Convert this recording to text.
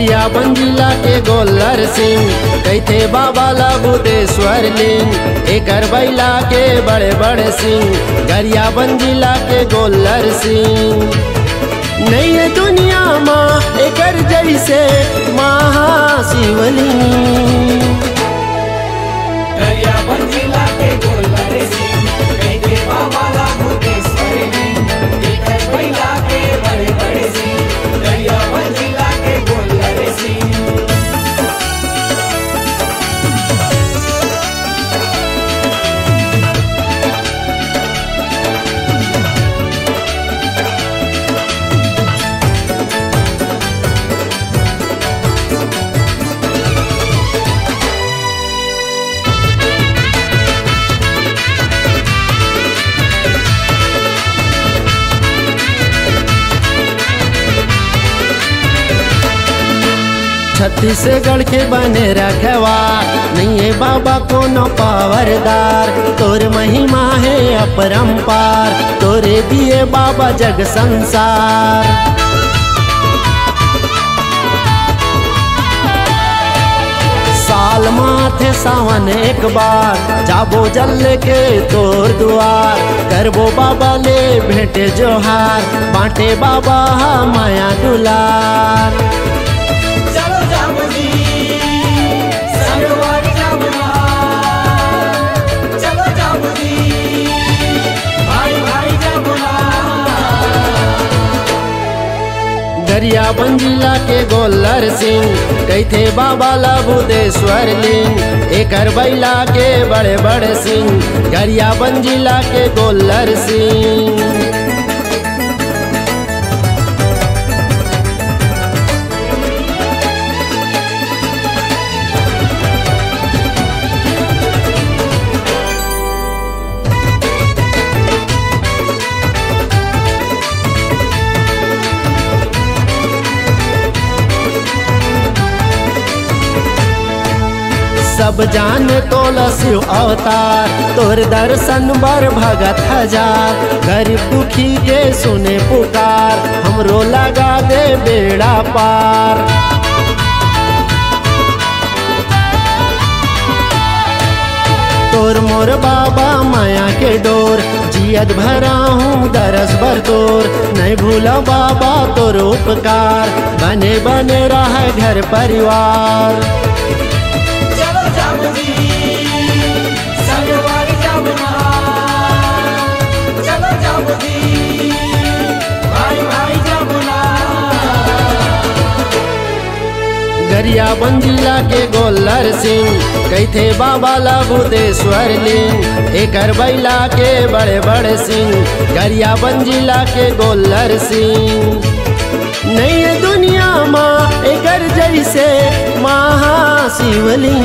गरिया बंजिला के गोल्लर सिंह। कैथे बाबा बुदेश्वर लिंग। एकर बैला के बड़े बड़े सिंह। गरिया बंजिला के गोल्लर सिंह। नहीं है दुनिया माँ, एकर जैसे महाशिवलिंग। दरिया छत्तीसगढ़ के बने रखवा। नहीं बाबा कोनो पावरदार। तोर महिमा है अपरंपार। तोरे दिए बाबा जग संसार। साल माथे सावन एक बार। जाबो जल के तोर दुआर। करबो बाबा ले भेंटे जोहार। बांटे बाबा माया दुलार। गरिया बंजिला के गोल्लर सिंह कैथे बाबा लबुदेश्वर लिंग। एकर बैला के बड़े बड़े सिंह गरिया बंजिला के गोल्लर सिंह। सब जान तोल शिव अवतार। तोर दर्शन बर भगत हज़ार। गरीब दुखी के सुने पुकार। हमरो लगा दे बेड़ा पार। तोर मोर बाबा माया के डोर। जियत भरा हूँ दरस भर तोर। नहीं भूला बाबा तोर उपकार। बने बने रहा घर परिवार। गरिया बंजिला के गोल्लर सिंह कैथे बाबा बुदेश्वर लिंग, एकर बैला के बड़े बड़े सिंह गरिया बंजिला के गोल्लर सिंह। नहीं दुनिया माँ एकर जैसे महाशिवलिंग।